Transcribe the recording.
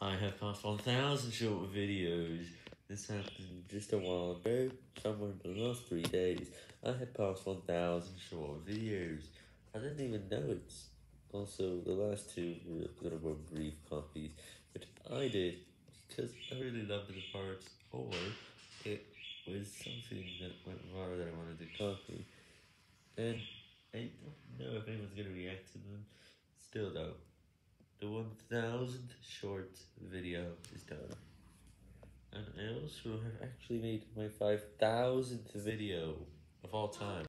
I have passed 1,000 short videos. This happened just a while ago, somewhere in the last three days. I had passed 1,000 short videos. I didn't even know it. Also, the last two were a little more brief copies, but I did, because I really loved the parts, or it was something that went viral that I wanted to copy, and I don't know if anyone's gonna react to them. Still though. The 1000th short video is done. And I also have actually made my 5000th video of all time.